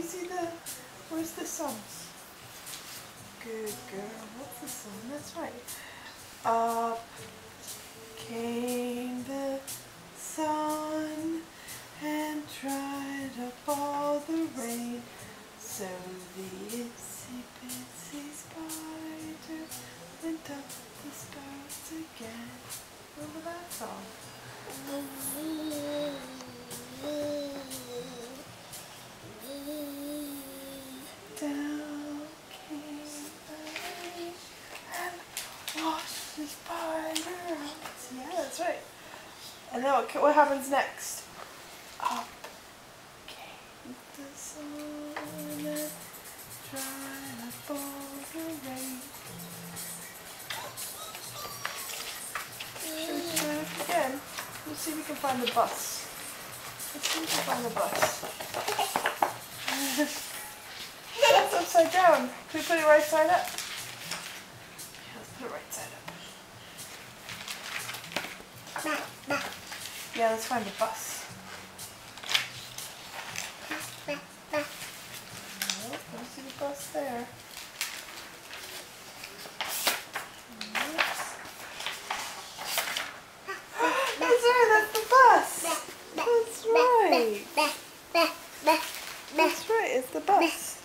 see the, where's the sun? Good girl, what's the sun? That's right. Up came the sun and dried up all the rain. So the itsy bitsy spider went up the stairs again. Remember that song? Mm-hmm. Down came the rain washed the spider. Yeah, that's right. And then what, what happens next? Up came the sun and dried up all the rain. Should we try it again? Let's see if we can find the bus. Let's see if we can find the bus. That's upside down. Can we put it right side up? the right side up. Yeah, let's find the bus. Nah, nah, nah. See the bus there. That's right, it's the bus.